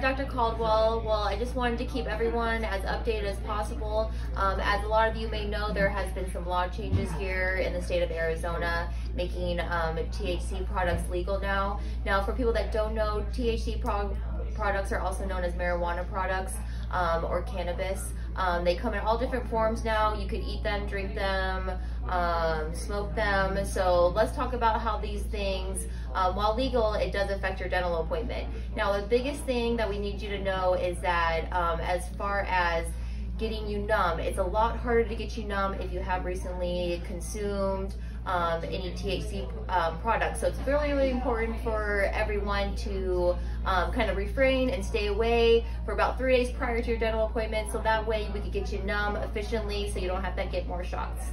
Dr. Caldwell. Well, I just wanted to keep everyone as updated as possible. Um, as a lot of you may know, there has been some law changes here in the state of Arizona making um, THC products legal now. Now, for people that don't know, THC pro products are also known as marijuana products um, or cannabis. Um, they come in all different forms now. You could eat them, drink them, um, smoke them. So let's talk about how these things, um, while legal, it does affect your dental appointment. Now, the biggest thing that we need you to know is that um, as far as getting you numb, it's a lot harder to get you numb if you have recently consumed um, any THC um, products. So it's really, really important for everyone to um, kind of refrain and stay away for about three days prior to your dental appointment. So that way we can get you numb efficiently so you don't have to get more shots.